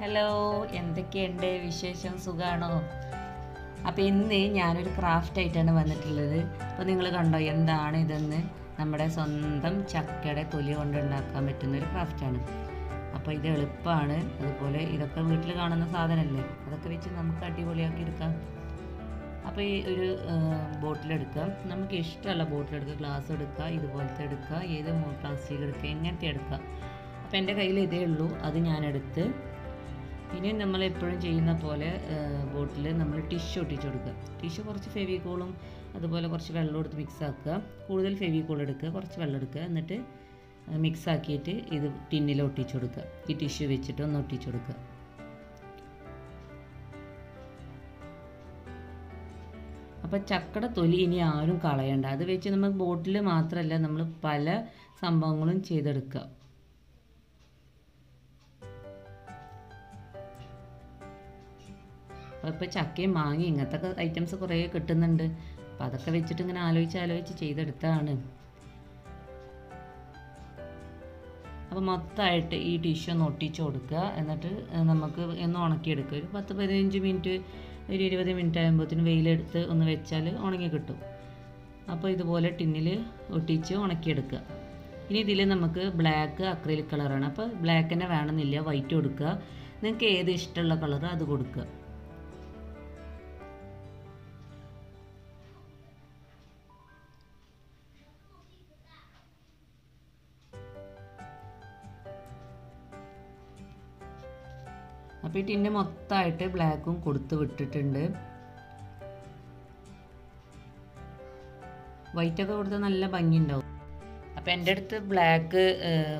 Hello എന്തൊക്കെയുണ്ട് വിശേഷം? സുഖാണോ? അപ്പോൾ ഇന്ന് ഞാനൊരു ക്രാഫ്റ്റ് ആയിട്ടാണ് വന്നിട്ടുള്ളത്. അപ്പോൾ നിങ്ങൾ കണ്ടോ എന്താണ് ഇതെന്ന്? നമ്മുടെ സ്വന്തം ചക്കയുടെ തൊലി കൊണ്ട് ഉണ്ടാക്കാൻ പറ്റുന്ന ഒരു ക്രാഫ്റ്റാണ് അപ്പോൾ ഇത് എളുപ്പമാണ്. അതുപോലെ ഇതൊക്കെ വീട്ടിൽ കാണുന്ന സാധനമല്ലേ? അതൊക്കെ വെച്ച് നമുക്ക് അടിപൊളിയാക്കി എടുക്കാം. അപ്പോൾ ഈ ഒരു ബോട്ടിലെടുക്കാം നമുക്ക് ഇഷ്ടമുള്ള ബോട്ടിലെടുക്കുക ഗ്ലാസ് എടുക്കുക ഇതുപോലത്തെ എടുക്കുക ഏത് പ്ലാസ്റ്റിക് എടുക്കുക എങ്ങനത്തെ എടുക്കുക അപ്പോൾ എന്റെ കയ്യിൽ ഇതേ ഉള്ളൂ. അത് ഞാനെടുത്ത് ഇനി നമ്മൾ എപ്പോഴും ചെയ്യുന്ന പോലെ ബോട്ടിൽ നമ്മൾ ടിഷ്യൂ ഒട്ടിച്ച് കൊടുക്കുക. ടിഷ്യൂ കുറച്ച് ഫെവിക്കോളും അതുപോലെ കുറച്ച് വെള്ളം എടുത്ത് മിക്സ് ആക്കുക. കൂടുതൽ ഫെവിക്കോൾ എടുക്കുക കുറച്ച് വെള്ളം എടുക്കുക. എന്നിട്ട് മിക്സ് ആക്കിയിട്ട് ഇത് ടിന്നിൽ ഒട്ടിച്ച് കൊടുക്കുക. ഈ ടിഷ്യൂ വെച്ചിട്ട് ഒന്ന് ഒട്ടിച്ച് കൊടുക്കുക. അപ്പോൾ ചക്കട തൊലി ഇനി ആരും കളയണ്ട. അത് വെച്ച് നമ്മൾ ബോട്ടിൽ മാത്രമല്ല നമ്മൾ പല സംഭവങ്ങളും ചെയ്തെടുക്കുക. ഇപ്പോൾ ചക്കയും മാങ്ങി ഇങ്ങനത്തെ ഐറ്റംസ് കുറേ കിട്ടുന്നുണ്ട്. അപ്പം അതൊക്കെ വെച്ചിട്ട് ഇങ്ങനെ ആലോചിച്ച് ആലോചിച്ച് ചെയ്തെടുത്തതാണ്. അപ്പോൾ മൊത്തമായിട്ട് ഈ ടിഷ്യൂ ഒന്ന് ഒട്ടിച്ച് കൊടുക്കുക. എന്നിട്ട് നമുക്ക് ഒന്ന് ഉണക്കിയെടുക്കുക. ഒരു പത്ത് പതിനഞ്ച് മിനിറ്റ് ഒരു ഇരുപത് മിനിറ്റ് ആകുമ്പോഴത്തേന് വെയിലെടുത്ത് ഒന്ന് വെച്ചാൽ ഉണങ്ങി കിട്ടും. അപ്പോൾ ഇതുപോലെ ടിന്നിൽ ഒട്ടിച്ച് ഉണക്കിയെടുക്കുക. ഇനി ഇതിൽ നമുക്ക് ബ്ലാക്ക് അക്രിലിക് കളറാണ്. അപ്പോൾ ബ്ലാക്ക് തന്നെ വേണമെന്നില്ല വൈറ്റ് കൊടുക്കുക. നിങ്ങൾക്ക് ഏത് ഇഷ്ടമുള്ള കളർ അത് കൊടുക്കുക. അപ്പോൾ ഈ ടിന്നെ മൊത്തമായിട്ട് ബ്ലാക്കും കൊടുത്ത് വിട്ടിട്ടുണ്ട്. വൈറ്റൊക്കെ കൊടുത്താൽ നല്ല ഭംഗിയുണ്ടാവും. അപ്പോൾ എന്റെ അടുത്ത് ബ്ലാക്ക്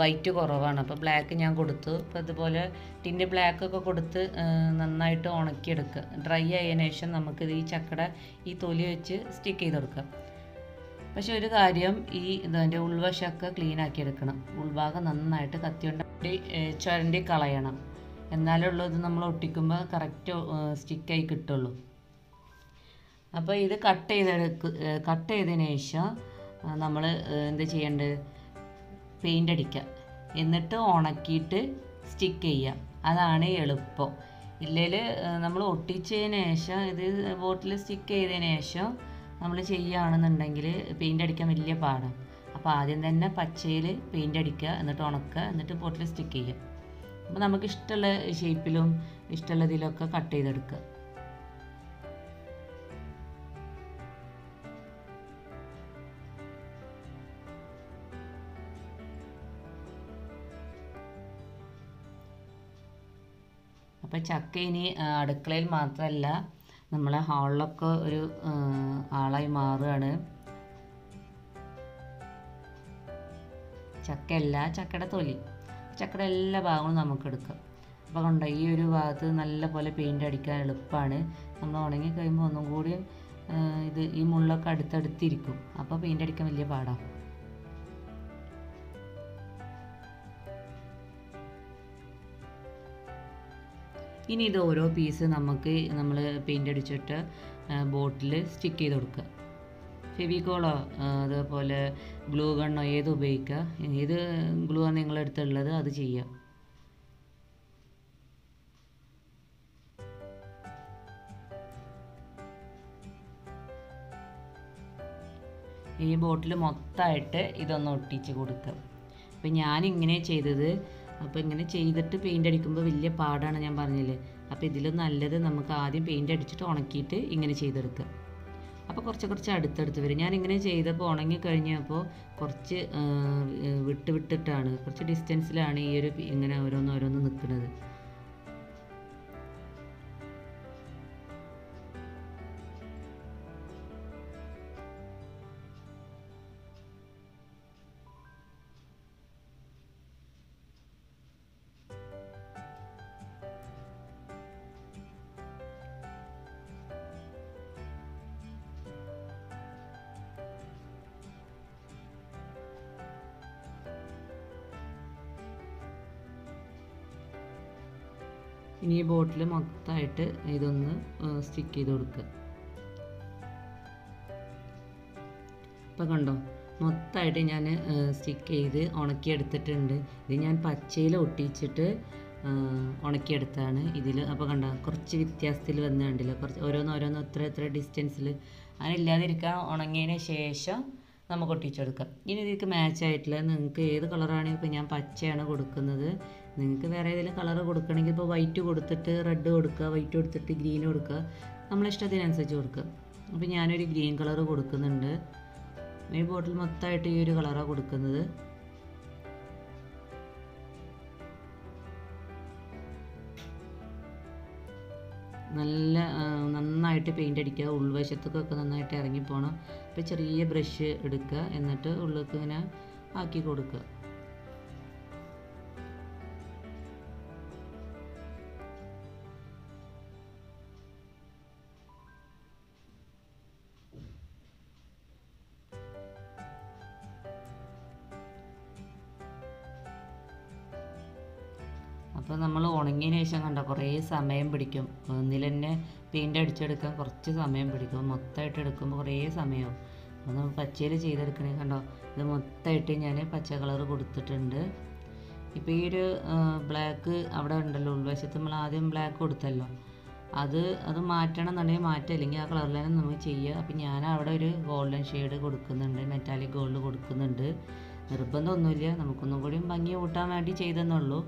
വൈറ്റ് കുറവാണ്. അപ്പോൾ ബ്ലാക്ക് ഞാൻ കൊടുത്തു. അപ്പോൾ അതുപോലെ ടിന്റെ ബ്ലാക്കൊക്കെ കൊടുത്ത് നന്നായിട്ട് ഉണക്കിയെടുക്കുക. ഡ്രൈ ആയതിനു ശേഷം നമുക്കിത് ഈ ചക്കട ഈ തൊലി വെച്ച് സ്റ്റിക്ക് ചെയ്ത് കൊടുക്കാം. പക്ഷെ ഒരു കാര്യം ഈ ഇതിന്റെ ഉൾവശമൊക്കെ ക്ലീൻ ആക്കി എടുക്കണം. ഉൾഭാഗം നന്നായിട്ട് കത്തിയുണ്ട ചുരണ്ടി കളയണം. എന്നാലുള്ളൂ ഇത് നമ്മൾ ഒട്ടിക്കുമ്പോൾ കറക്റ്റ് സ്റ്റിക്കായി കിട്ടുള്ളൂ. അപ്പോൾ ഇത് കട്ട് ചെയ്തെടുക്ക് കട്ട് ചെയ്തതിന് ശേഷം നമ്മൾ എന്ത് ചെയ്യേണ്ടത് പെയിന്റ് അടിക്കുക. എന്നിട്ട് ഉണക്കിയിട്ട് സ്റ്റിക്ക് ചെയ്യുക. അതാണ് എളുപ്പം. ഇല്ലെങ്കിൽ നമ്മൾ ഒട്ടിച്ചതിന് ശേഷം ഇത് ബോട്ടിൽ സ്റ്റിക്ക് ചെയ്തതിന് ശേഷം നമ്മൾ ചെയ്യുകയാണെന്നുണ്ടെങ്കിൽ പെയിന്റ് അടിക്കാൻ വലിയ പാടാണ്. അപ്പോൾ ആദ്യം തന്നെ പച്ചയിൽ പെയിന്റ് അടിക്കുക എന്നിട്ട് ഉണക്കുക എന്നിട്ട് ബോട്ടിൽ സ്റ്റിക്ക് ചെയ്യുക. അപ്പോൾ നമുക്ക് ഇഷ്ടമുള്ള ഷേപ്പിലും ഇഷ്ടമുള്ള ഇതിലൊക്കെ കട്ട് ചെയ്തെടുക്കുക. അപ്പോൾ ചക്ക ഇനി അടുക്കളയിൽ മാത്രമല്ല നമ്മളെ ഹാളിലൊക്കെ ഒരു ആളായി മാറുകയാണ്. ചക്കയല്ല ചക്കയുടെ തൊലി. ചക്കയുടെ എല്ലാ ഭാഗങ്ങളും നമുക്ക് എടുക്കാം അപ്പോൾ കണ്ടോ ഈ ഒരു ഭാഗത്ത് നല്ല പോലെ പെയിന്റ് അടിക്കാൻ എളുപ്പമാണ് നമ്മൾ ഉണങ്ങി കഴിയുമ്പോൾ ഒന്നും കൂടി ഇത് ഈ മുള്ളൊക്കെ അടുത്തടുത്തിരിക്കും. അപ്പോൾ പെയിന്റ് അടിക്കാൻ വലിയ പാടാണ് ഇനി ഇത് ഓരോ പീസ് നമുക്ക് നമ്മൾ പെയിന്റ് അടിച്ചിട്ട് ബോട്ടിൽ സ്റ്റിക്ക് ചെയ്ത് കൊടുക്കുക. ഫെവിക്കോളോ അതേപോലെ ഗ്ലൂ ഗണ്ണോ ഏത് ഉപയോഗിക്കുക? ഏത് ഗ്ലൂ ആണ് നിങ്ങളുടെ അടുത്തുള്ളത് അത് ചെയ്യുക. ഈ ബോട്ടിൽ മൊത്തമായിട്ട് ഇതൊന്ന് ഒട്ടിച്ച് കൊടുക്കുക. അപ്പം ഞാനിങ്ങനെ ചെയ്തത്. അപ്പോൾ ഇങ്ങനെ ചെയ്തിട്ട് പെയിന്റ് അടിക്കുമ്പോൾ വലിയ പാടാണ് ഞാൻ പറഞ്ഞില്ലേ? അപ്പോൾ ഇതിലും നല്ലത് നമുക്ക് ആദ്യം പെയിന്റ് അടിച്ചിട്ട് ഉണക്കിയിട്ട് ഇങ്ങനെ ചെയ്തെടുക്കുക. അപ്പോൾ കുറച്ച് കുറച്ച് അടുത്തടുത്ത് വരും. ഞാൻ ഇങ്ങനെ ചെയ്തപ്പോൾ ഉണങ്ങി കഴിഞ്ഞപ്പോൾ കുറച്ച് വിട്ട് വിട്ടിട്ടാണ്. കുറച്ച് ഡിസ്റ്റൻസിലാണ് ഈ ഒരു ഇങ്ങനെ ഓരോന്ന് ഓരോന്ന് നിൽക്കുന്നത് ഇനി ഈ ബോട്ടിൽ മൊത്തമായിട്ട് ഇതൊന്ന് സ്റ്റിക്ക് ചെയ്ത് കൊടുക്കുക ഇപ്പം കണ്ടോ? മൊത്തമായിട്ട് ഞാൻ സ്റ്റിക്ക് ചെയ്ത് ഉണക്കിയെടുത്തിട്ടുണ്ട്. ഇത് ഞാൻ പച്ചയിൽ ഒട്ടിച്ചിട്ട് ഉണക്കിയെടുത്താണ് ഇതിൽ അപ്പോൾ കണ്ട? കുറച്ച് വ്യത്യാസത്തിൽ വന്ന് കണ്ടില്ല? കുറച്ച് ഓരോന്ന് ഓരോന്ന് എത്ര എത്ര ഡിസ്റ്റൻസിൽ അങ്ങനെ ഇല്ലാതിരിക്കാൻ ഉണങ്ങിയതിന് ശേഷം നമുക്ക് ഒട്ടിച്ചെടുക്കാം ഇനി ഇതിലേക്ക് മാച്ച് ആയിട്ടില്ല. നിങ്ങൾക്ക് ഏത് കളറാണെങ്കിൽ ഇപ്പോൾ ഞാൻ പച്ചയാണ് കൊടുക്കുന്നത്. നിങ്ങൾക്ക് വേറെ ഏതെങ്കിലും കളർ കൊടുക്കണമെങ്കിൽ ഇപ്പോൾ വൈറ്റ് കൊടുത്തിട്ട് റെഡ് കൊടുക്കുക വൈറ്റ് കൊടുത്തിട്ട് ഗ്രീൻ കൊടുക്കുക നമ്മളെ ഇഷ്ടത്തിനനുസരിച്ച് കൊടുക്കുക അപ്പോൾ ഞാനൊരു ഗ്രീൻ കളർ കൊടുക്കുന്നുണ്ട്. ഈ ബോട്ടിൽ മൊത്തമായിട്ട് ഈ ഒരു കളറാണ് കൊടുക്കുന്നത്. നല്ല നന്നായിട്ട് പെയിന്റ് അടിക്കുക ഉൾവശത്തേക്കൊക്കെ നന്നായിട്ട് ഇറങ്ങിപ്പോണം അപ്പോൾ ചെറിയ ബ്രഷ് എടുക്കുക എന്നിട്ട് ഉള്ളിലേക്ക് ഇങ്ങനെ ആക്കി കൊടുക്കുക അപ്പോൾ നമ്മൾ ഉണങ്ങിയതിന് ശേഷം കണ്ട കുറേ സമയം പിടിക്കും. ഒന്നിൽ തന്നെ പെയിന്റ് അടിച്ചെടുക്കാൻ കുറച്ച് സമയം പിടിക്കും. മൊത്തമായിട്ട് എടുക്കുമ്പോൾ കുറേ സമയമാവും അപ്പോൾ നമ്മൾ പച്ചയിൽ ചെയ്തെടുക്കണേ കണ്ടോ ഇത് മൊത്തമായിട്ട് ഞാൻ പച്ച കളർ കൊടുത്തിട്ടുണ്ട്. ഇപ്പോൾ ഈ ഒരു ബ്ലാക്ക് അവിടെ ഉണ്ടല്ലോ ഉൾവശത്ത് നമ്മൾ ആദ്യം ബ്ലാക്ക് കൊടുത്തല്ലോ. അത് അത് മാറ്റണം എന്നുണ്ടെങ്കിൽ മാറ്റുക. അല്ലെങ്കിൽ ആ കളറിൽ തന്നെ നമുക്ക് ചെയ്യുക അപ്പം ഞാൻ അവിടെ ഒരു ഗോൾഡൻ ഷെയ്ഡ് കൊടുക്കുന്നുണ്ട് മെറ്റാലിക് ഗോൾഡ് കൊടുക്കുന്നുണ്ട്. നിർബന്ധമൊന്നുമില്ല. നമുക്കൊന്നും കൂടിയും ഭംഗി കൂട്ടാൻ വേണ്ടി ചെയ്തെന്നുള്ളൂ.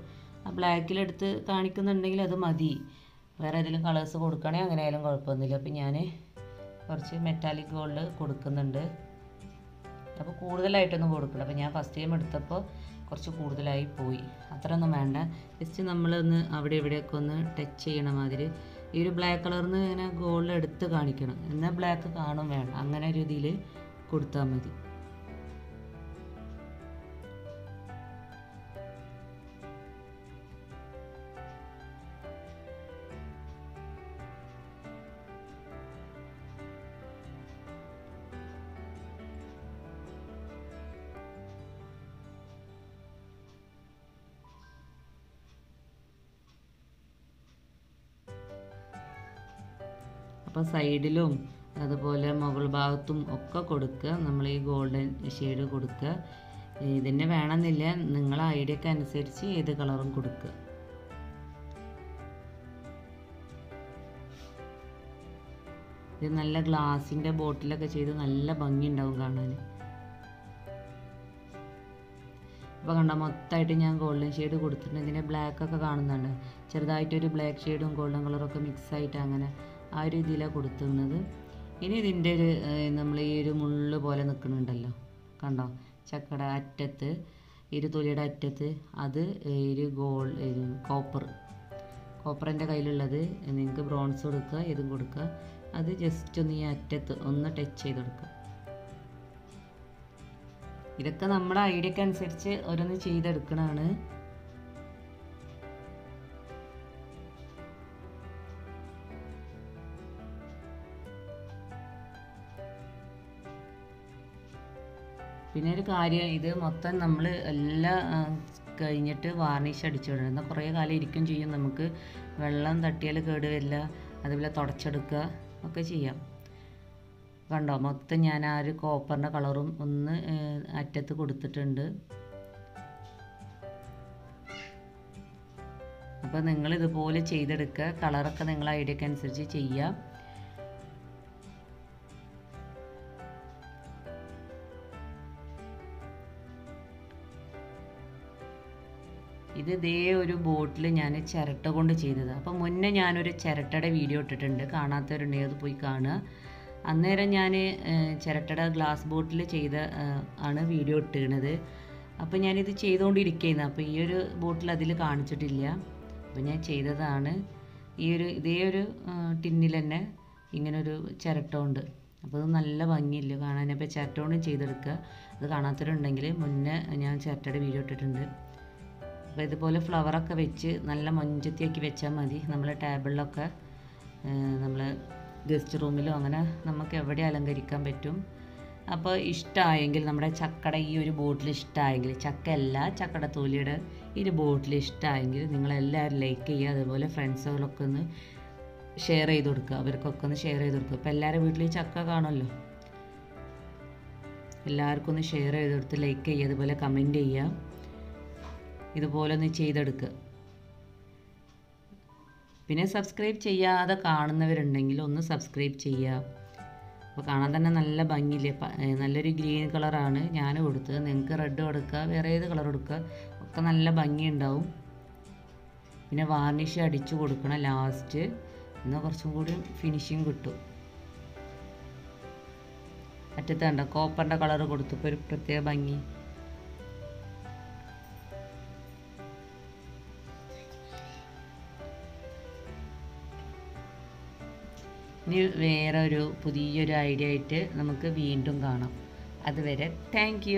ബ്ലാക്കിലെടുത്ത് കാണിക്കുന്നുണ്ടെങ്കിൽ അത് മതി. വേറെ ഏതെങ്കിലും കളേഴ്സ് കൊടുക്കുകയാണെങ്കിൽ അങ്ങനെ ആയാലും കുഴപ്പമൊന്നുമില്ല. അപ്പം ഞാൻ കുറച്ച് മെറ്റാലിക് ഗോൾഡ് കൊടുക്കുന്നുണ്ട്. അപ്പോൾ കൂടുതലായിട്ടൊന്നും കൊടുക്കില്ല അപ്പോൾ ഞാൻ ഫസ്റ്റ് ടൈം എടുത്തപ്പോൾ കുറച്ച് കൂടുതലായി പോയി. അത്രയൊന്നും വേണ്ട. ജസ്റ്റ് നമ്മളൊന്ന് അവിടെ ഇവിടെയൊക്കെ ഒന്ന് ടച്ച് ചെയ്യണ മാതിരി. ഈ ഒരു ബ്ലാക്ക് കളറിന്ന് ഇങ്ങനെ ഗോൾഡ് എടുത്ത് കാണിക്കണം. എന്നാൽ ബ്ലാക്ക് കാണും വേണം അങ്ങനെ രീതിയിൽ കൊടുത്താൽ മതി. അപ്പോൾ സൈഡിലും അതുപോലെ മുകൾ ഭാഗത്തും ഒക്കെ കൊടുക്കുക. നമ്മൾ ഈ ഗോൾഡൻ ഷെയ്ഡ് കൊടുക്കുക. ഇതിന്റെ വേണമെന്നില്ല. നിങ്ങളെ ഐഡിയക്ക് അനുസരിച്ച് ഏത് കളറും കൊടുക്കുക. ഇത് നല്ല ഗ്ലാസിന്റെ ബോട്ടിലൊക്കെ ചെയ്ത് നല്ല ഭംഗിയുണ്ടാവും കാണാൻ. ഇപ്പോൾ കണ്ട മൊത്തമായിട്ട് ഞാൻ ഗോൾഡൻ ഷെയ്ഡ് കൊടുത്തിട്ടുണ്ട്. ഇതിന്റെ ബ്ലാക്ക് ഒക്കെ കാണുന്നുണ്ട്. ചെറുതായിട്ടൊരു ബ്ലാക്ക് ഷെയ്ഡും ഗോൾഡൻ കളറൊക്കെ മിക്സ് ആയിട്ട് അങ്ങനെ ആ ഒരു ഇതിലാണ് കൊടുത്തുന്നത്. ഇനി ഇതിന്റെ ഒരു നമ്മൾ ഈ ഒരു മുള്ള് പോലെ നിൽക്കുന്നുണ്ടല്ലോ കണ്ടോ? ചക്കട അറ്റത്ത് ഇരു തൊലിയുടെ അറ്റത്ത് അത് ഒരു ഗോൾ കോപ്പർ. കോപ്പറിന്റെ കയ്യിലുള്ളത് നിങ്ങൾക്ക് ബ്രോൺസ് കൊടുക്കുക ഇതും കൊടുക്കുക. അത് ജസ്റ്റ് ഒന്ന് ഈ അറ്റത്ത് ഒന്ന് ടച്ച് ചെയ്ത് കൊടുക്കുക. ഇതൊക്കെ നമ്മുടെ ഐഡിയക്കനുസരിച്ച് ഓരോന്ന് ചെയ്തെടുക്കണതാണ് പിന്നെ ഒരു കാര്യം ഇത് മൊത്തം നമ്മൾ എല്ലാം കഴിഞ്ഞിട്ട് വാർണിഷ് അടിച്ചു വിടണം എന്നാൽ കുറേ കാലം ഇരിക്കും ചെയ്യും നമുക്ക്. വെള്ളം തട്ടിയാൽ കേട് വരില്ല. അതുപോലെ തുടച്ചെടുക്കുക ഒക്കെ ചെയ്യാം. കണ്ടോ? മൊത്തം ഞാൻ ആ ഒരു കോപ്പറിന്റെ കളറും ഒന്ന് അറ്റത്ത് കൊടുത്തിട്ടുണ്ട്. അപ്പോൾ നിങ്ങൾ ഇതുപോലെ ചെയ്തെടുക്കുക കളറൊക്കെ നിങ്ങൾ ഐഡിയക്ക് അനുസരിച്ച് ഇത് ഇതേ ഒരു ബോട്ടിൽ ഞാൻ ചിരട്ട കൊണ്ട് ചെയ്തത്. അപ്പോൾ മുന്നേ ഞാനൊരു ചിരട്ടയുടെ വീഡിയോ ഇട്ടിട്ടുണ്ട്. കാണാത്തവരുണ്ടെങ്കിൽ അത് പോയി കാണുക. അന്നേരം ഞാൻ ചിരട്ടയുടെ ഗ്ലാസ് ബോട്ടിൽ ചെയ്ത ആണ് വീഡിയോ ഇട്ടിരുന്നത്. അപ്പോൾ ഞാനിത് ചെയ്തുകൊണ്ടിരിക്കുന്നത് അപ്പോൾ ഈ ഒരു ബോട്ടിൽ അതിൽ കാണിച്ചിട്ടില്ല. അപ്പോൾ ഞാൻ ചെയ്തതാണ്. ഈ ഒരു ഇതേ ഒരു ടിന്നിൽ തന്നെ ഇങ്ങനൊരു ചിരട്ട ഉണ്ട്. അപ്പോൾ അത് നല്ല ഭംഗിയില്ല കാണാൻ. അപ്പോൾ ചിരട്ട കൊണ്ടും ചെയ്തെടുക്കുക. അത് കാണാത്തവരുണ്ടെങ്കിൽ മുന്നേ ഞാൻ ചിരട്ടയുടെ വീഡിയോ ഇട്ടിട്ടുണ്ട്. അപ്പോൾ ഇതുപോലെ ഫ്ലവറൊക്കെ വെച്ച് നല്ല മൊഞ്ചത്തിയാക്കി വെച്ചാൽ മതി. നമ്മൾ ടേബിളിലൊക്കെ നമ്മൾ ഗസ്റ്റ് റൂമിലോ അങ്ങനെ നമുക്ക് എവിടെ അലങ്കരിക്കാൻ പറ്റും. അപ്പോൾ ഇഷ്ടമായെങ്കിൽ നമ്മുടെ ചക്കട ഈ ഒരു ബോട്ടിൽ ഇഷ്ടമായെങ്കിൽ ചക്ക അല്ല ചക്കട തോലിയുടെ ഈ ഒരു ബോട്ടിൽ ഇഷ്ടമായെങ്കിൽ നിങ്ങളെല്ലാവരും ലൈക്ക് ചെയ്യുക. അതുപോലെ ഫ്രണ്ട്സുകളൊക്കെ ഒന്ന് ഷെയർ ചെയ്ത് കൊടുക്കുക. അവർക്കൊക്കെ ഒന്ന് ഷെയർ ചെയ്ത് കൊടുക്കുക. ഇപ്പോൾ എല്ലാവരും വീട്ടിൽ ഈ ചക്ക കാണുമല്ലോ? എല്ലാവർക്കും ഒന്ന് ഷെയർ ചെയ്ത് കൊടുത്ത് ലൈക്ക് ചെയ്യുക. അതുപോലെ കമന്റ് ചെയ്യുക. ഇതുപോലെ ഒന്ന് ചെയ്തെടുക്കുക പിന്നെ സബ്സ്ക്രൈബ് ചെയ്യാതെ കാണുന്നവരുണ്ടെങ്കിൽ ഒന്ന് സബ്സ്ക്രൈബ് ചെയ്യുക അപ്പോൾ കാണാൻ തന്നെ നല്ല ഭംഗിയില്ലേ? നല്ലൊരു ഗ്രീൻ കളറാണ് ഞാൻ കൊടുത്തത്. നിങ്ങൾക്ക് റെഡ് കൊടുക്കുക വേറെ ഏത് കളർ കൊടുക്കുക ഒക്കെ നല്ല ഭംഗിയുണ്ടാവും. പിന്നെ വാർണിഷ് അടിച്ചു കൊടുക്കണം ലാസ്റ്റ് എന്നാൽ കുറച്ചും കൂടി ഫിനിഷിങ് കിട്ടും. അറ്റത്ത് കണ്ട? കോപ്പറിന്റെ കളർ കൊടുത്തപ്പോൾ ഒരു പ്രത്യേക ഭംഗി. ഇനി ഒരു പുതിയൊരു ഐഡിയ ആയിട്ട് നമുക്ക് വീണ്ടും കാണാം. അതുവരെ താങ്ക്